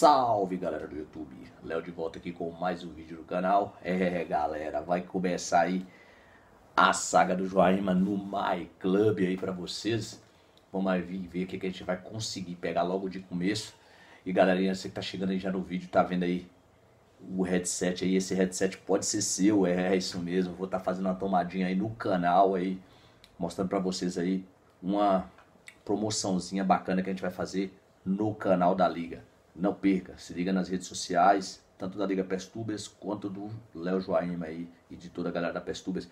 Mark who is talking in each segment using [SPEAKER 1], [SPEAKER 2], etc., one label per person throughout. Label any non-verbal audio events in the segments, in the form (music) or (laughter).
[SPEAKER 1] Salve galera do YouTube, Léo de volta aqui com mais um vídeo no canal. É galera, vai começar aí a saga do Joaíma no My Club aí pra vocês. Vamos aí ver o que, que a gente vai conseguir pegar logo de começo. E galerinha, você que tá chegando aí já no vídeo, tá vendo aí o headset aí, esse headset pode ser seu, é, é isso mesmo. Vou estar tá fazendo uma tomadinha aí no canal aí, mostrando pra vocês aí uma promoçãozinha bacana que a gente vai fazer no canal da Liga. Não perca, se liga nas redes sociais, tanto da Liga Pestubas quanto do Léo Joaíma aí e de toda a galera da Pestubas.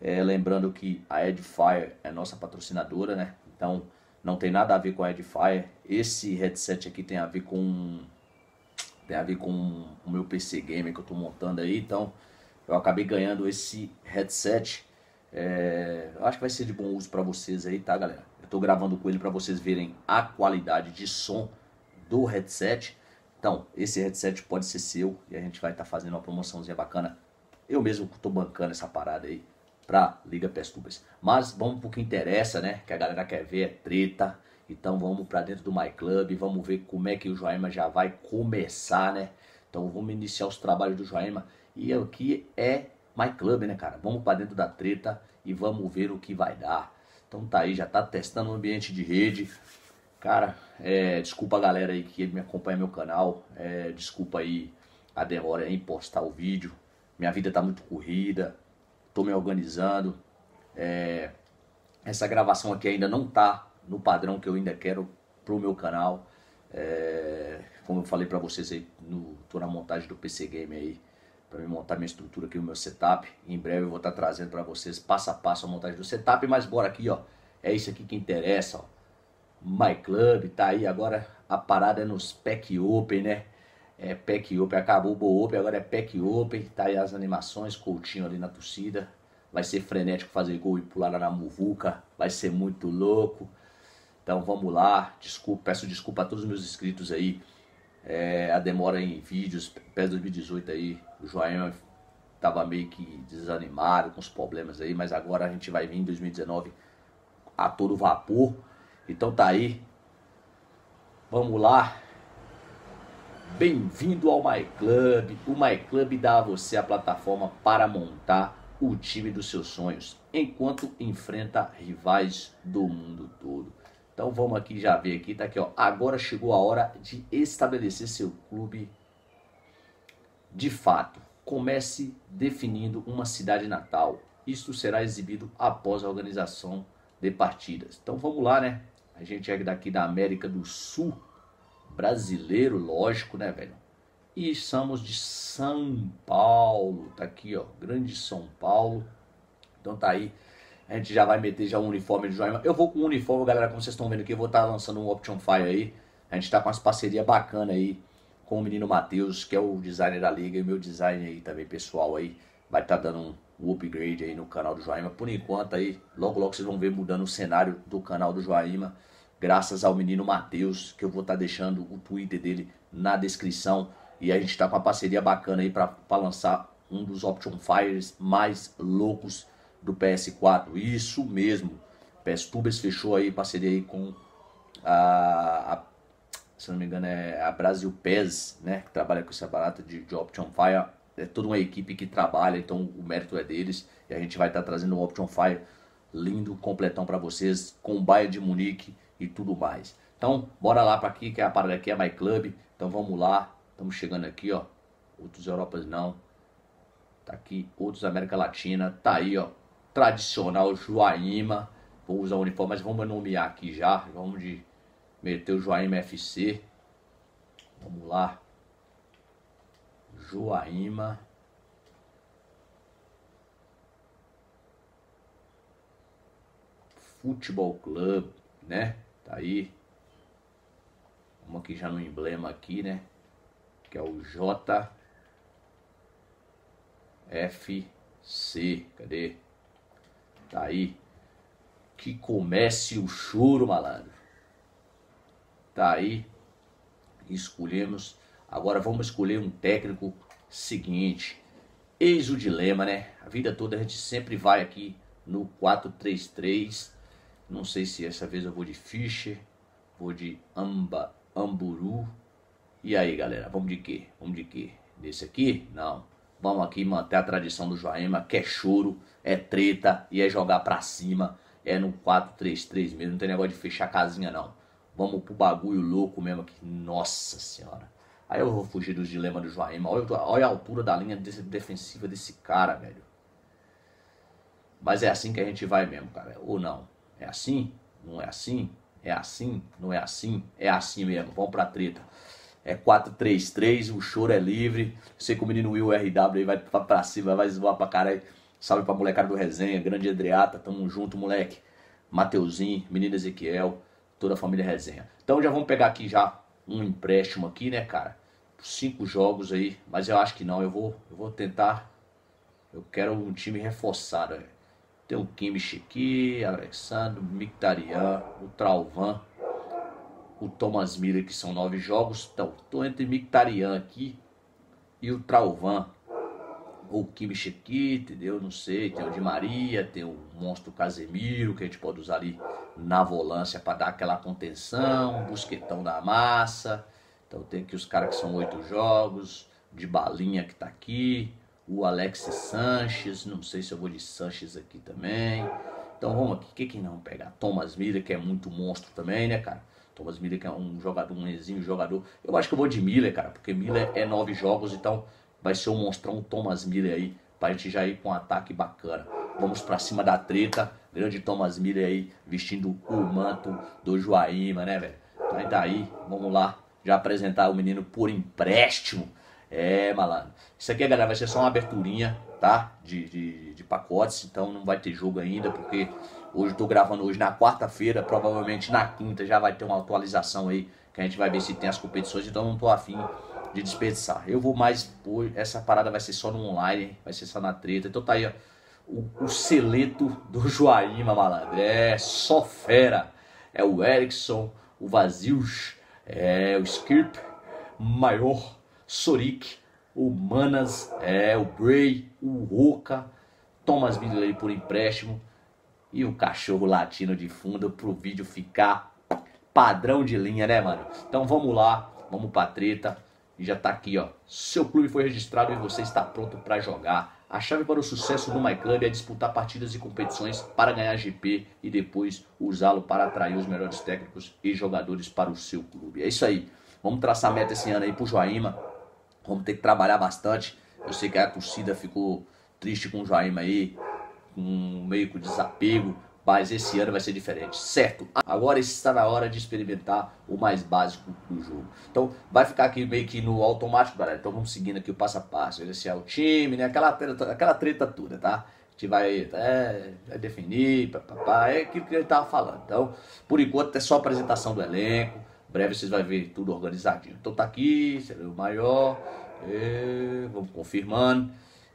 [SPEAKER 1] É, lembrando que a Edifier é nossa patrocinadora, né? Então não tem nada a ver com a Edifier. Esse headset aqui tem a ver com tem a ver com o meu PC Gamer que eu estou montando aí. Então eu acabei ganhando esse headset. É, eu acho que vai ser de bom uso para vocês aí, tá, galera? Eu estou gravando com ele para vocês verem a qualidade de som do headset. Então, esse headset pode ser seu e a gente vai estar tá fazendo uma promoçãozinha bacana. Eu mesmo estou bancando essa parada aí pra Liga Pestubas. Mas vamos pro que interessa, né? Que a galera quer ver é treta. Então vamos para dentro do My Club, vamos ver como é que o Joaima já vai começar, né? Então vamos iniciar os trabalhos do Joaima. E aqui é My Club, né, cara? Vamos para dentro da treta e vamos ver o que vai dar. Então tá aí, já tá testando o ambiente de rede. Cara, é, desculpa a galera aí que me acompanha no meu canal. É, desculpa aí a demora em postar o vídeo. Minha vida tá muito corrida. Tô me organizando. É, essa gravação aqui ainda não tá no padrão que eu ainda quero pro meu canal. É, como eu falei pra vocês aí, no, tô na montagem do PC Game aí. Pra me montar minha estrutura aqui, o meu setup. Em breve eu vou estar tá trazendo pra vocês passo a passo a montagem do setup. Mas bora aqui, ó. É isso aqui que interessa, ó. My Club, tá aí agora a parada é nos Pack Open, né? É Pack Open, acabou o Bo Open, agora é Pack Open, tá aí as animações, Coutinho ali na torcida. Vai ser frenético fazer gol e pular na muvuca, vai ser muito louco. Então vamos lá, desculpa, peço desculpa a todos os meus inscritos aí. É, a demora em vídeos, pé 2018 aí, o João tava meio que desanimado com os problemas aí, mas agora a gente vai vir em 2019 a todo vapor. Então tá aí. Vamos lá. Bem-vindo ao My Club. O My Club dá a você a plataforma para montar o time dos seus sonhos, enquanto enfrenta rivais do mundo todo. Então vamos aqui já ver aqui, tá aqui ó. Agora chegou a hora de estabelecer seu clube de fato. Comece definindo uma cidade natal. Isto será exibido após a organização de partidas. Então vamos lá, né? A gente é daqui da América do Sul, brasileiro, lógico, né, velho? E somos de São Paulo, tá aqui, ó, grande São Paulo. Então tá aí, a gente já vai meter já o um uniforme de Joaima. Eu vou com o uniforme, galera, como vocês estão vendo aqui, eu vou estar tá lançando um Option Fire aí. A gente tá com as parcerias bacanas aí com o menino Matheus, que é o designer da liga, e o meu design aí também, pessoal, aí vai estar tá dando um, upgrade aí no canal do Joaima. Por enquanto aí, logo logo vocês vão ver mudando o cenário do canal do Joaima, graças ao menino Matheus, que eu vou estar tá deixando o Twitter dele na descrição. E a gente está com uma parceria bacana aí para lançar um dos Option Fires mais loucos do PS4. Isso mesmo. PS Tubers fechou aí parceria aí com a, a se não me engano é a Brasil PES, né, que trabalha com essa barata de, de Option Fire é toda uma equipe que trabalha, então o mérito é deles. E a gente vai estar tá trazendo um Option Fire lindo, completão para vocês, com baia de Munique e tudo mais. Então, bora lá para aqui, que é a parada aqui é My Club. Então vamos lá, estamos chegando aqui, ó. Outros Europas não. Tá aqui, outros América Latina. Tá aí, ó. Tradicional Joaíma. Vou usar o uniforme, mas vamos nomear aqui já. Vamos de meter o Joaíma FC. Vamos lá. Joaíma. Futebol Club, né? Tá aí. Vamos aqui já no emblema aqui, né? Que é o JFC. Cadê? Tá aí. Que comece o choro, malandro. Tá aí. Escolhemos Agora vamos escolher um técnico seguinte. Eis o dilema, né? A vida toda a gente sempre vai aqui no 4-3-3. Não sei se essa vez eu vou de Fischer, vou de Amba, Amburu. E aí, galera, vamos de quê? Vamos de quê? Desse aqui? Não. Vamos aqui manter a tradição do Joaíma, que é choro, é treta e é jogar pra cima. É no 4-3-3 mesmo, não tem negócio de fechar a casinha não. Vamos pro bagulho louco mesmo aqui. Nossa senhora. Aí eu vou fugir dos dilemas do Joaíma. Olha, olha a altura da linha defensiva desse cara, velho. Mas é assim que a gente vai mesmo, cara. Ou não? É assim? Não é assim? É assim? Não é assim? É assim mesmo. Vamos pra treta. É 4-3-3, o choro é livre. Sei que o menino Will RW aí vai pra cima, vai zoar pra caralho. Salve pra molecada do Resenha, grande Adriata, tamo junto, moleque. Mateuzinho, menino Ezequiel, toda a família Resenha. Então já vamos pegar aqui já um empréstimo aqui, né, cara? Cinco jogos aí, mas eu acho que não, eu vou, eu vou tentar. Eu quero um time reforçado, né? Tem o Kimmich aqui, Alexandre, Mictarian, o Trauvan, o Thomas Miller, que são nove jogos. Então, estou entre Mictarian aqui e o Trauvan. Ou o Kimmich aqui, entendeu? Não sei. Tem o Di Maria, tem o Monstro Casemiro, que a gente pode usar ali na volância para dar aquela contenção. Busquetão da massa. Então tem aqui os caras que são oito jogos. De balinha que tá aqui o Alex Sanches, não sei se eu vou de Sanches aqui também. Então vamos aqui, o que que não pegar? Thomas Miller, que é muito monstro também, né, cara? Thomas Miller, que é um jogador, um exímio jogador. Eu acho que eu vou de Miller, cara, porque Miller é nove jogos, então vai ser um monstrão Thomas Miller aí, pra gente já ir com um ataque bacana. Vamos pra cima da treta, grande Thomas Miller aí, vestindo o manto do Joaíma, né, velho? Então daí, vamos lá, já apresentar o menino por empréstimo. É, malandro. Isso aqui, galera, vai ser só uma aberturinha, tá? De, de, de pacotes, então não vai ter jogo ainda, porque hoje eu tô gravando hoje na quarta-feira, provavelmente na quinta já vai ter uma atualização aí, que a gente vai ver se tem as competições, então não tô afim de desperdiçar. Eu vou mais, essa parada vai ser só no online, vai ser só na treta, então tá aí, ó, o, o seleto do (laughs) Joaíma, malandro. É só fera. É o Erickson, o Vazios, é o Skirp, maior Sorik, o Manas, é, o Bray, o Roca, Thomas Miller por empréstimo e o cachorro latino de fundo pro vídeo ficar padrão de linha, né, mano? Então vamos lá, vamos pra treta. E já tá aqui, ó. Seu clube foi registrado e você está pronto para jogar. A chave para o sucesso do MyClub é disputar partidas e competições para ganhar GP e depois usá-lo para atrair os melhores técnicos e jogadores para o seu clube. É isso aí. Vamos traçar meta esse ano aí pro Joaíma. Vamos ter que trabalhar bastante. Eu sei que a torcida ficou triste com o Jaime aí, com meio com desapego, mas esse ano vai ser diferente, certo? Agora está na hora de experimentar o mais básico do jogo. Então vai ficar aqui meio que no automático, galera. Então vamos seguindo aqui o passo a passo, iniciar o time, né? Aquela treta, aquela treta toda, tá? A gente vai, é, vai definir, papapá, é aquilo que ele tava falando. Então, por enquanto é só apresentação do elenco breve vocês vão ver tudo organizadinho. Então tá aqui, seria o maior. E, vamos confirmando.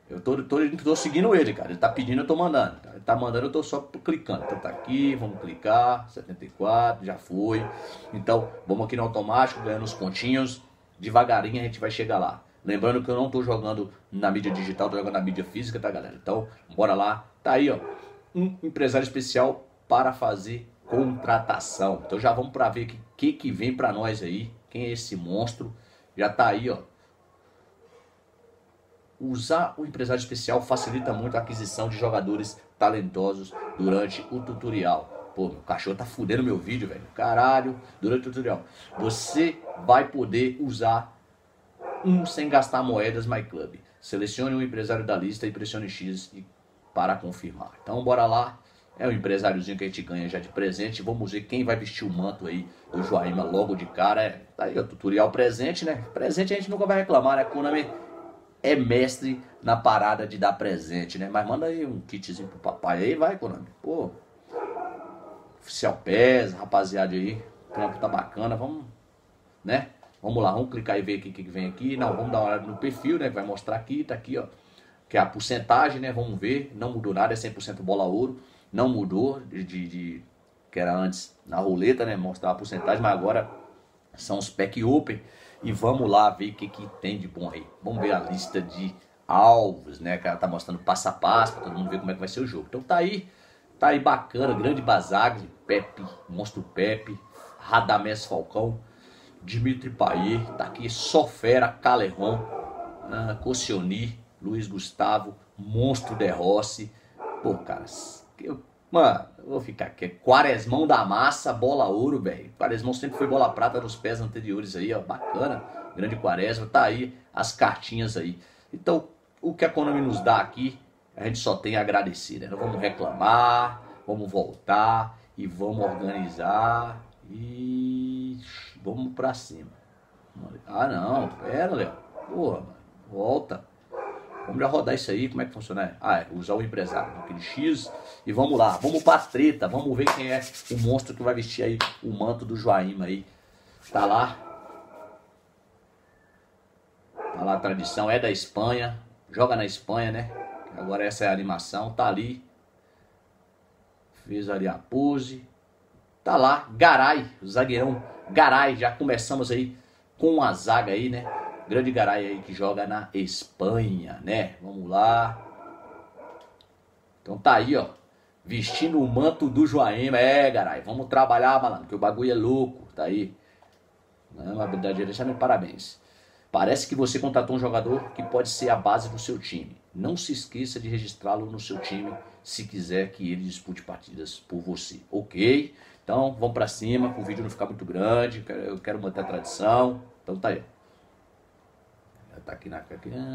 [SPEAKER 1] Eu tô, tô, tô seguindo ele, cara. Ele tá pedindo, eu tô mandando. Ele tá mandando, eu tô só clicando. Então tá aqui, vamos clicar. 74, já foi. Então, vamos aqui no automático, ganhando os pontinhos. Devagarinho a gente vai chegar lá. Lembrando que eu não tô jogando na mídia digital, tô jogando na mídia física, tá, galera? Então, bora lá. Tá aí, ó. Um empresário especial para fazer contratação. Então já vamos para ver o que, que, vem para nós aí. Quem é esse monstro? Já tá aí, ó. Usar o empresário especial facilita muito a aquisição de jogadores talentosos durante o tutorial. Pô, meu cachorro tá fudendo meu vídeo, velho. Caralho, durante o tutorial. Você vai poder usar um sem gastar moedas MyClub. Selecione um empresário da lista e pressione X para confirmar. Então bora lá é o empresáriozinho que a gente ganha já de presente. Vamos ver quem vai vestir o manto aí do Joaíma logo de cara. É, tá aí o tutorial presente, né? Presente a gente nunca vai reclamar, né? Konami é mestre na parada de dar presente, né? Mas manda aí um kitzinho pro papai aí, vai, Konami. Pô, oficial pesa, rapaziada aí. O trampo tá bacana, vamos, né? Vamos lá, vamos clicar e ver o que, vem aqui. Não, vamos dar uma olhada no perfil, né? Vai mostrar aqui, tá aqui, ó. Que é a porcentagem, né? Vamos ver. Não mudou nada, é 100% bola ouro não mudou de, de, de, que era antes na roleta, né? Mostrar a porcentagem, mas agora são os pack open. E vamos lá ver o que, que tem de bom aí. Vamos ver a lista de alvos, né? Cara, tá mostrando passo a passo para todo mundo ver como é que vai ser o jogo. Então tá aí, tá aí bacana, grande Bazagli, Pepe, Monstro Pepe, Radamés Falcão. Dimitri Payet, tá aqui Sofera, Caleron, ah, Cossioni, Luiz Gustavo, Monstro de Rossi. Pô, cara, eu, mano, vou ficar aqui. Quaresmão da massa, bola ouro, velho. Quaresmão sempre foi bola prata nos pés anteriores aí, ó. Bacana. Grande Quaresma, tá aí as cartinhas aí. Então, o que a Konami nos dá aqui, a gente só tem a agradecer, né? Não vamos reclamar, vamos voltar e vamos organizar e vamos pra cima. Ah não, pera, Léo. Porra, mano. Volta. Vamos já rodar isso aí, como é que funciona? Ah, é, usar o empresário, aquele X. E vamos lá, vamos pra treta, vamos ver quem é o monstro que vai vestir aí o manto do Joaíma aí. Tá lá. Tá lá a tradição, é da Espanha. Joga na Espanha, né? Agora essa é a animação, tá ali. Fez ali a pose. Tá lá, Garay, zagueirão Garay. Já começamos aí com a zaga aí, né? Grande Garay aí que joga na Espanha, né? Vamos lá. Então tá aí, ó. Vestindo o manto do Joaema. É, Garay, vamos trabalhar, malandro, que o bagulho é louco. Tá aí. Não, habilidade de parabéns. Parece que você contratou um jogador que pode ser a base do seu time. Não se esqueça de registrá-lo no seu time se quiser que ele dispute partidas por você. Ok? Então vamos para cima, o vídeo não ficar muito grande. Eu quero manter a tradição. Então tá aí. Já tá aqui na.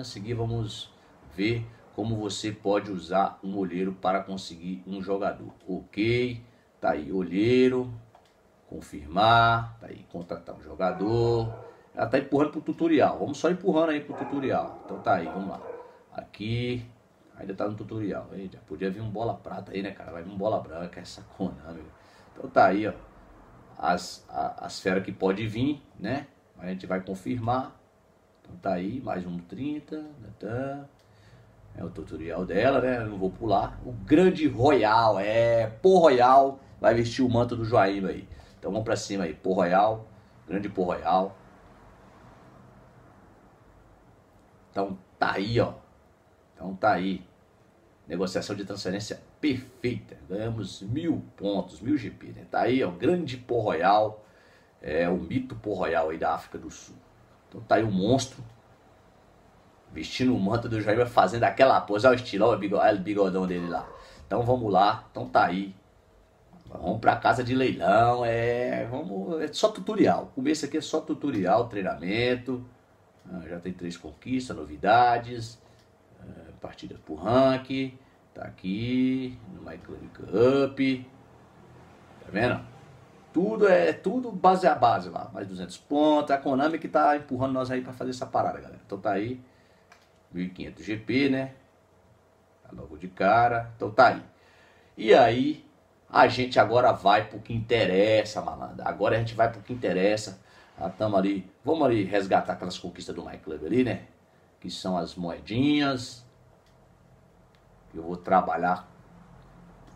[SPEAKER 1] Ah, seguir vamos ver como você pode usar um olheiro para conseguir um jogador. Ok? Tá aí, olheiro. Confirmar. Tá aí, contratar um jogador ela tá empurrando pro tutorial. Vamos só empurrando aí pro tutorial. Então tá aí, vamos lá. Aqui, ainda tá no tutorial. Eita, podia vir um bola prata aí, né, cara? Vai vir um bola branca, essa Konami. Então tá aí, ó. As, a, as feras que pode vir, né? A gente vai confirmar. Então tá aí, mais um 30. Tá. É o tutorial dela, né? Eu não vou pular. O grande Royal, é. Pô Royal vai vestir o manto do Joaíma aí. Então vamos pra cima aí. Pô Royal, grande Pô Royal. Então tá aí, ó. Então tá aí. Negociação de transferência perfeita. Ganhamos mil pontos, mil GP, né? Tá aí, ó. Grande Pô Royal. É o mito Pô Royal aí da África do Sul. Então tá aí o um monstro. Vestindo o manto do Jair, fazendo aquela pose. Olha o estilo, olha o bigodão dele lá. Então vamos lá. Então tá aí. Vamos para casa de leilão, é, vamos, é só tutorial. O começo aqui é só tutorial, treinamento. Ah, já tem três conquistas, novidades, ah, partidas por rank, tá aqui no My Club Cup, tá vendo? Tudo é tudo base a base lá, mais 200 pontos, a Konami que tá empurrando nós aí para fazer essa parada, galera. Então tá aí, 1500 GP, né? Tá logo de cara, então tá aí. E aí, a gente agora vai pro que interessa, malandro. Agora a gente vai pro que interessa ah, ali, vamos ali resgatar aquelas conquistas do My Club ali, né? Que são as moedinhas. Eu vou trabalhar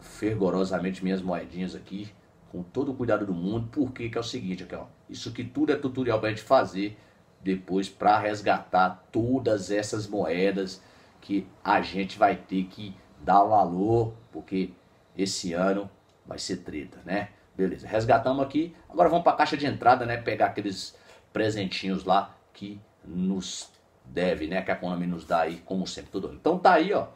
[SPEAKER 1] fervorosamente minhas moedinhas aqui, com todo o cuidado do mundo, porque que é o seguinte, aqui, ó, isso aqui tudo é tutorial para a gente fazer depois para resgatar todas essas moedas que a gente vai ter que dar valor, porque esse ano vai ser treta, né? Beleza, resgatamos aqui. Agora vamos para a caixa de entrada, né? Pegar aqueles presentinhos lá que nos deve, né? Que a Konami nos dá aí, como sempre, tudo. Então tá aí, ó,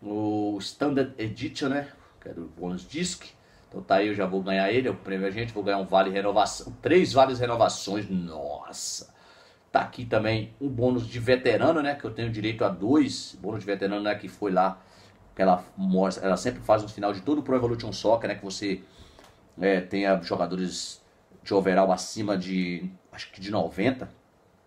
[SPEAKER 1] o Standard Edition, né? Que é do bônus disc. Então tá aí, eu já vou ganhar ele, é o prêmio a gente, vou ganhar um vale renovação, três vales renovações, nossa. Tá aqui também um bônus de veterano, né? Que eu tenho direito a dois. Bônus de veterano, né? Que foi lá, que ela mostra, ela sempre faz no final de todo o Pro Evolution Soccer, né? Que você é, tenha jogadores de overall acima de, acho que de 90,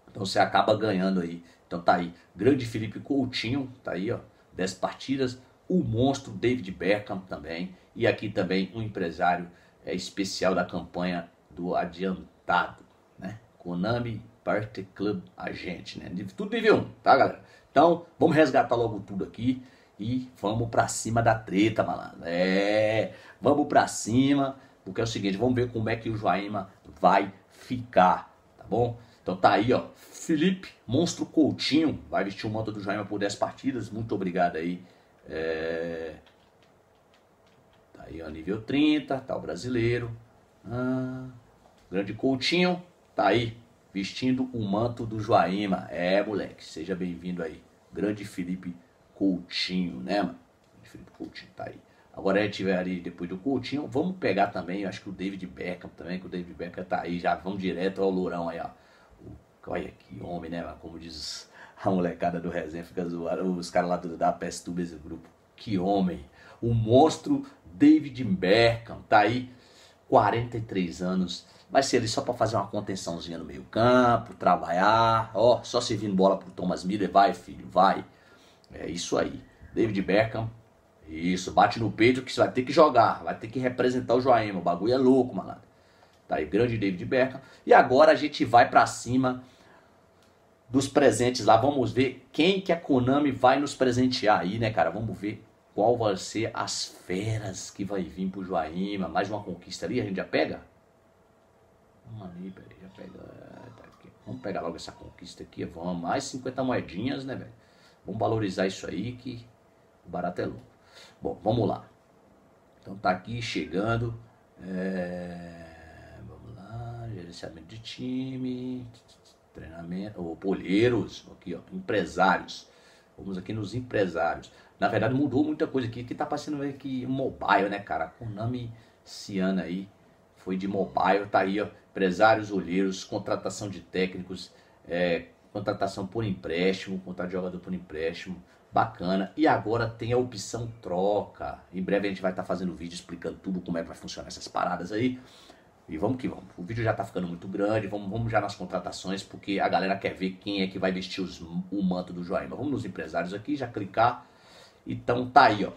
[SPEAKER 1] então você acaba ganhando aí. Então tá aí, grande Felipe Coutinho, tá aí ó, 10 partidas, o monstro David Beckham também, e aqui também um empresário é, especial da campanha do adiantado, né? Konami Party Club Agente, né? Tudo nível 1, tá galera? Então, vamos resgatar logo tudo aqui e vamos pra cima da treta, malandro. É, vamos pra cima. Porque é o seguinte, vamos ver como é que o Joaíma vai ficar, tá bom? Então tá aí, ó, Felipe Monstro Coutinho vai vestir o manto do Joaíma por 10 partidas, muito obrigado aí. É... Tá aí, ó, nível 30, tá o brasileiro. Ah, grande Coutinho, tá aí, vestindo o manto do Joaíma. É, moleque, seja bem-vindo aí. Grande Felipe Coutinho, né, mano? Felipe Coutinho tá aí. Agora a gente vai ali depois do Coutinho. Vamos pegar também, acho que o David Beckham também, que o David Beckham tá aí. Já vamos direto ao Lourão aí, ó. Olha que homem, né, mano? Como diz a molecada do resenha, fica zoando. Os caras lá do, da PS esse grupo. Que homem. O monstro David Beckham tá aí. 43 anos. Vai ser ali só para fazer uma contençãozinha no meio campo, trabalhar. Ó, só servindo bola pro Thomas Miller. Vai, filho, vai. É isso aí. David Beckham, isso, bate no peito que você vai ter que jogar, vai ter que representar o Joaema. O bagulho é louco, malandro. Tá aí, grande David Beckham. E agora a gente vai para cima dos presentes lá. Vamos ver quem que a Konami vai nos presentear aí, né, cara? Vamos ver qual vai ser as feras que vai vir pro Joaíma. Mais uma conquista ali, a gente já pega? Vamos ali, peraí, já pega. Tá vamos pegar logo essa conquista aqui. Vamos, mais 50 moedinhas, né, velho? Vamos valorizar isso aí que o barato é louco. Bom, vamos lá. Então tá aqui chegando. É, vamos lá, gerenciamento de time, treinamento, ou polheiros, aqui ó, empresários. Vamos aqui nos empresários. Na verdade mudou muita coisa aqui, que tá passando aqui mobile, né, cara? Konami Ciana aí foi de mobile, tá aí, ó, empresários, olheiros, contratação de técnicos, é, contratação por empréstimo, contrato de jogador por empréstimo, bacana. E agora tem a opção troca. Em breve a gente vai estar tá fazendo vídeo explicando tudo como é que vai funcionar essas paradas aí. E vamos que vamos. O vídeo já está ficando muito grande, vamos, vamos já nas contratações, porque a galera quer ver quem é que vai vestir os, o manto do Joaíma. Vamos nos empresários aqui, já clicar. Então tá aí, ó.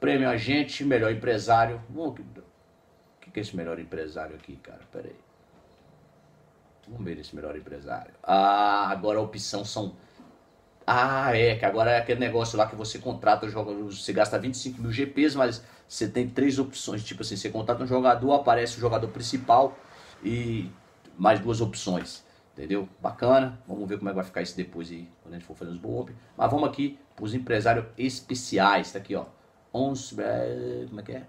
[SPEAKER 1] Prêmio Agente, melhor empresário. O que, que é esse melhor empresário aqui, cara? Pera aí. Vamos ver esse melhor empresário. Ah, agora a opção são ah, é, que agora é aquele negócio lá que você contrata, você gasta 25 mil GPs, mas você tem três opções. Tipo assim, você contrata um jogador, aparece o jogador principal e mais duas opções. Entendeu? Bacana. Vamos ver como é que vai ficar isso depois aí, quando a gente for fazer os bob. Mas vamos aqui para os empresários especiais. Tá aqui, ó. 11, como é que é?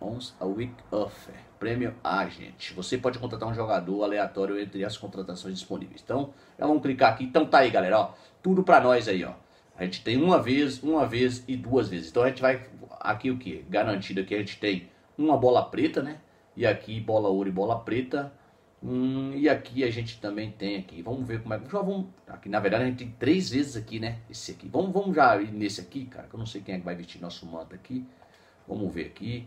[SPEAKER 1] Ons a Week Offer, Prêmio Agent. Você pode contratar um jogador aleatório entre as contratações disponíveis. Então, já vamos clicar aqui. Então tá aí, galera, ó. Tudo para nós aí, ó. A gente tem uma vez, uma vez e duas vezes. Então a gente vai aqui o que? Garantido que a gente tem uma bola preta, né? E aqui bola ouro e bola preta. Hum, e aqui a gente também tem aqui. Vamos ver como é que. Já vamos. Aqui, na verdade, a gente tem três vezes aqui, né? Esse aqui. Vamos, vamos já ir nesse aqui, cara. Que eu não sei quem é que vai vestir nosso manto aqui. Vamos ver aqui.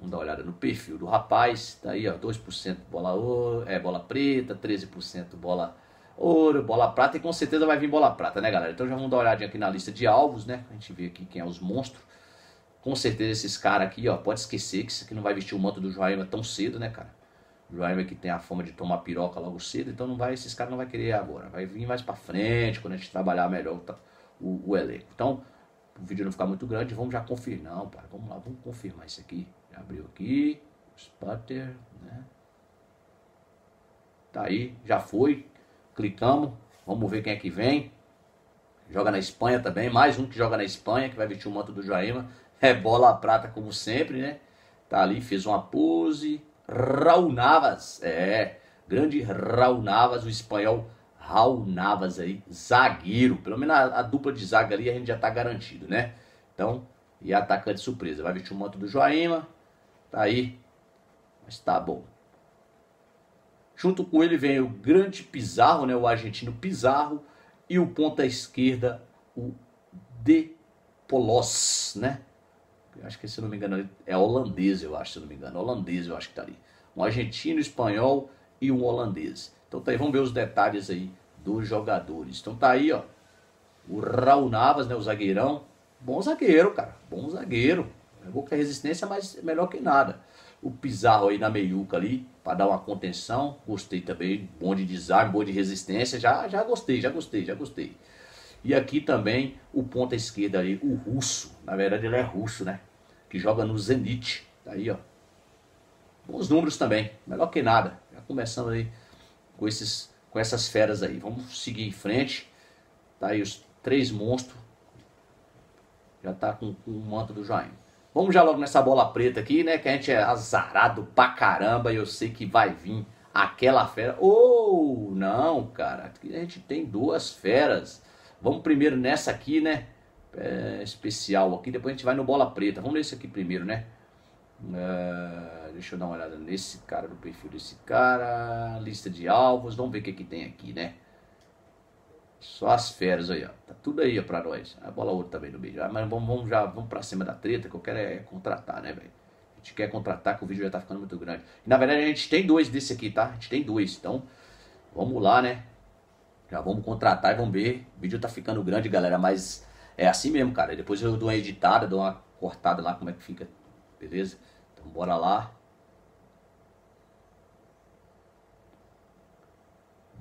[SPEAKER 1] Vamos dar uma olhada no perfil do rapaz. Tá aí, ó, 2% bola ouro, é bola preta, 13% bola ouro, bola prata e com certeza vai vir bola prata, né, galera? Então já vamos dar uma olhadinha aqui na lista de alvos, né? A gente vê aqui quem é os monstros. Com certeza esses caras aqui, ó, pode esquecer que isso aqui não vai vestir o manto do Joaima tão cedo, né, cara? O que tem a fama de tomar piroca logo cedo, então não vai, esses caras não vai querer agora. Vai vir mais pra frente, quando a gente trabalhar melhor o, o elenco. Então, o vídeo não ficar muito grande, vamos já confirmar. Não, pai, vamos lá, vamos confirmar isso aqui. Abriu aqui, Sputter, né? Tá aí, já foi. Clicamos, vamos ver quem é que vem. Joga na Espanha também, mais um que joga na Espanha, que vai vestir o manto do Jaima. É bola prata como sempre, né? Tá ali, fez uma pose. Raul Navas, é, grande Raul Navas, o espanhol Raul Navas aí, zagueiro. Pelo menos a, a, dupla de zaga ali a gente já tá garantido, né? Então, e atacante surpresa. Vai vestir o manto do Joaíma. Tá aí. Mas tá bom. Junto com ele vem o grande Pizarro, né, o argentino Pizarro, e o ponta esquerda, o De Polos, né? Acho que se não me engano é holandês, eu acho, se não me engano. Holandês, eu acho que tá ali. Um argentino, espanhol e um holandês. Então tá aí, vamos ver os detalhes aí dos jogadores. Então tá aí, ó. O Raul Navas, né, o zagueirão. Bom zagueiro, cara. Bom zagueiro. É pouca resistência, mas melhor que nada. O Pizarro aí na meiuca ali, para dar uma contenção. Gostei também. Bom de desarme, bom de resistência. Já, já gostei, já gostei, já gostei. E aqui também o ponta esquerda aí, o russo. Na verdade ele é russo, né? Que joga no Zenit. Tá aí, ó. Bons números também. Melhor que nada. Já começando aí com, esses, com essas feras aí. Vamos seguir em frente. Tá aí os três monstros. Já tá com, com o manto do Jaime. Vamos já logo nessa bola preta aqui, né? Que a gente é azarado pra caramba e eu sei que vai vir aquela fera. Ou oh, não, cara, aqui a gente tem duas feras. Vamos primeiro nessa aqui, né? É, especial aqui, depois a gente vai no bola preta. Vamos nesse aqui primeiro, né? Uh, deixa eu dar uma olhada nesse cara, no perfil desse cara. Lista de alvos, vamos ver o que, que tem aqui, né? Só as feras aí, ó. Tá tudo aí ó, pra nós. A bola outra também no meio. Ah, mas vamos, vamos já vamos pra cima da treta, que eu quero é contratar, né, velho? A gente quer contratar, que o vídeo já tá ficando muito grande. E, na verdade, a gente tem dois desse aqui, tá? A gente tem dois. Então, vamos lá, né? Já vamos contratar e vamos ver. O vídeo tá ficando grande, galera. Mas é assim mesmo, cara. Depois eu dou uma editada, dou uma cortada lá, como é que fica. Beleza? Então, bora lá.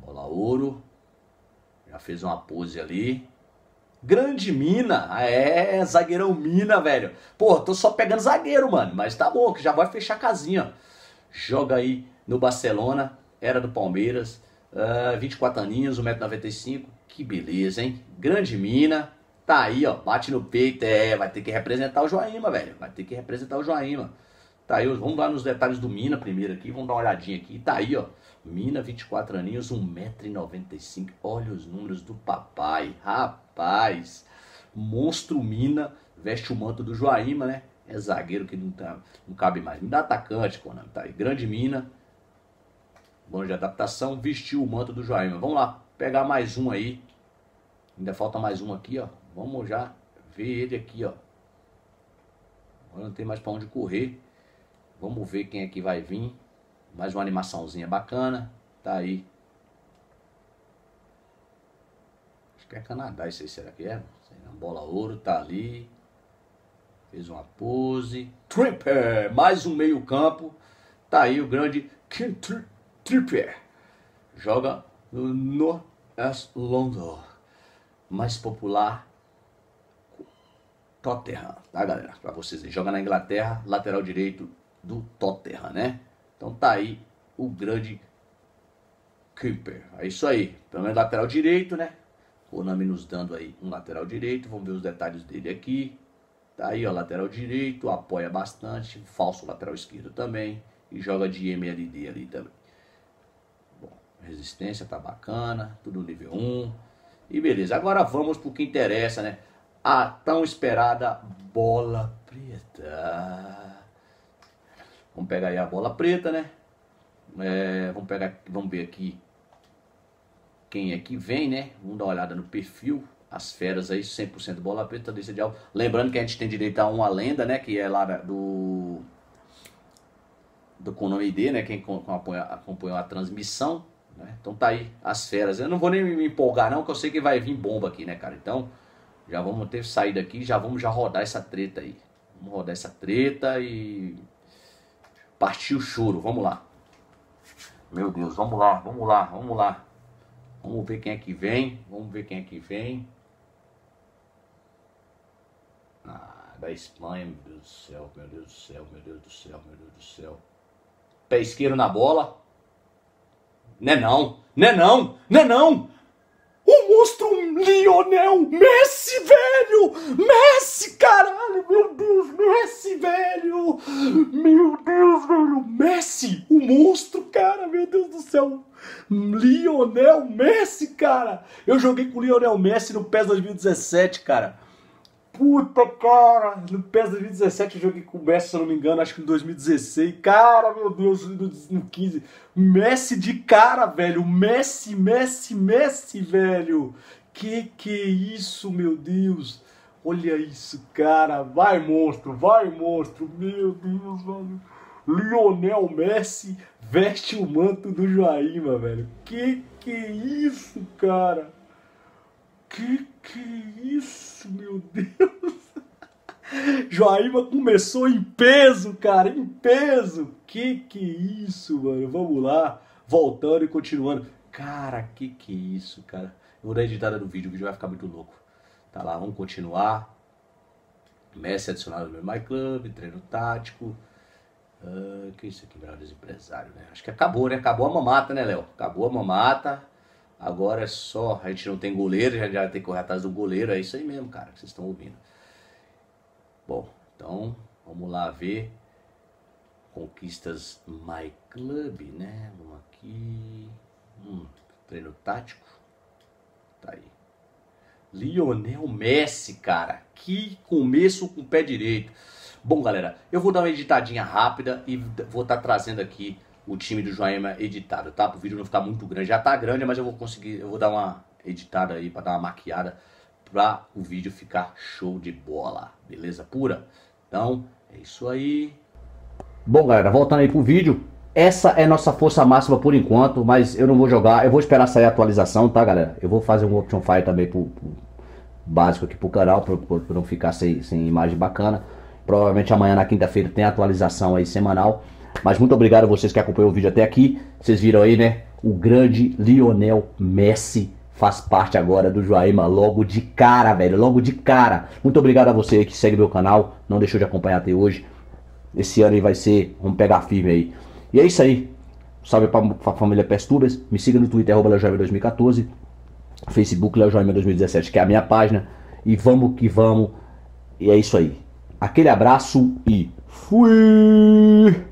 [SPEAKER 1] Bola ouro. Já fez uma pose ali. Grande mina. É, zagueirão mina, velho. Pô, tô só pegando zagueiro, mano. Mas tá bom, que já vai fechar a casinha. Joga aí no Barcelona. Era do Palmeiras. Uh, ah, 24 aninhos, 1,95m. Que beleza, hein? Grande mina. Tá aí, ó. Bate no peito. É, vai ter que representar o Joaíma, velho. Vai ter que representar o Joaíma. Tá aí, vamos lá nos detalhes do Mina primeiro aqui. Vamos dar uma olhadinha aqui. Tá aí, ó. Mina, 24 aninhos, 1,95m. Olha os números do papai. Rapaz. Monstro Mina. Veste o manto do Joaíma, né? É zagueiro que não, tá, não cabe mais. Me dá atacante, Konami. Tá aí. Grande Mina. Bom de adaptação. Vestiu o manto do Joaíma. Vamos lá. Pegar mais um aí. Ainda falta mais um aqui, ó. Vamos já ver ele aqui, ó. Agora não tem mais para onde correr. Vamos ver quem é que vai vir. Mais uma animaçãozinha bacana. Tá aí. Acho que é Canadá isso aí, será que é? Bola ouro, tá ali. Fez uma pose. Tripper! Mais um meio campo. Tá aí o grande Tripper. Joga no North London. Mais popular. Tottenham, tá galera? Pra vocês. Joga na Inglaterra, lateral direito do Tottenham, né? Então tá aí o grande Keeper. É isso aí. Pelo menos lateral direito, né? Konami nos dando aí um lateral direito. Vamos ver os detalhes dele aqui. Tá aí, ó, lateral direito, apoia bastante. Falso lateral esquerdo também. E joga de MLD ali também. Bom, resistência tá bacana. Tudo nível 1. E beleza. Agora vamos pro que interessa, né? A tão esperada bola preta. Vamos pegar aí a bola preta, né? É, vamos pegar, vamos ver aqui quem é que vem, né? Vamos dar uma olhada no perfil. As feras aí, 100% bola preta, lista de alvo. Lembrando que a gente tem direito a uma lenda, né? Que é lá do do Konami ID, né? Quem acompanhou, acompanhou a transmissão, né? Então tá aí as feras. Eu não vou nem me empolgar não, que eu sei que vai vir bomba aqui, né, cara? Então, já vamos ter saído aqui, já vamos já rodar essa treta aí. Vamos rodar essa treta e Partiu o choro, vamos lá. Meu Deus, vamos lá, vamos lá, vamos lá. Vamos ver quem é que vem, vamos ver quem é que vem. Ah, da Espanha, meu Deus do céu, meu Deus do céu, meu Deus do céu, meu Deus do céu. Pé esquerdo na bola. Né não, né não, né não. O monstro Lionel Messi, velho! Messi, caralho! Meu Deus, Messi, velho! Meu Deus, velho! Messi, o monstro, cara! Meu Deus do céu! Lionel Messi, cara! Eu joguei com o Lionel Messi no PES 2017, cara. Puta, cara! No PES 2017 eu joguei com o Messi, se eu não me engano, acho que em 2016. Cara, meu Deus, no 15. Messi de cara, velho. Messi, Messi, Messi, velho. Que que é isso, meu Deus? Olha isso, cara. Vai, monstro, vai, monstro. Meu Deus, velho. Lionel Messi veste o manto do Joaíma, velho. Que que é isso, cara? Que que é isso, meu Deus? (laughs) Joaíma começou em peso, cara, em peso. Que que é isso, mano? Vamos lá, voltando e continuando. Cara, que que é isso, cara? Eu vou dar editada no vídeo, o vídeo vai ficar muito louco. Tá lá, vamos continuar. Messi adicionado no My Club, treino tático. Uh, que isso aqui, melhores empresários, né? Acho que acabou, né? Acabou a mamata, né, Léo? Acabou a mamata. Agora é só. A gente não tem goleiro, já, já tem que correr atrás do goleiro. É isso aí mesmo, cara, que vocês estão ouvindo. Bom, então vamos lá ver Conquistas My Club, né? Vamos aqui. Hum, treino tático. Tá aí. Lionel Messi, cara. Que começo com o pé direito. Bom, galera, eu vou dar uma editadinha rápida e vou estar tá trazendo aqui o time do Joaima editado, tá? O vídeo não ficar muito grande. Já tá grande, mas eu vou conseguir, eu vou dar uma editada aí para dar uma maquiada para o vídeo ficar show de bola. Beleza pura? Então, é isso aí. Bom, galera, voltando aí pro vídeo. Essa é nossa força máxima por enquanto, mas eu não vou jogar. Eu vou esperar sair a atualização, tá, galera? Eu vou fazer um Option Fire também pro, pro básico aqui pro canal, para não ficar sem, sem imagem bacana. Provavelmente amanhã na quinta-feira tem atualização aí semanal. Mas muito obrigado a vocês que acompanham o vídeo até aqui. Vocês viram aí, né? O grande Lionel Messi faz parte agora do Joaíma logo de cara, velho. Logo de cara. Muito obrigado a você que segue meu canal. Não deixou de acompanhar até hoje. Esse ano aí vai ser. Vamos pegar firme aí. E é isso aí. Salve pra, pra família Pestubas. Me siga no Twitter, arroba 2014 Facebook Leo 2017, que é a minha página. E vamos que vamos. E é isso aí. Aquele abraço e fui!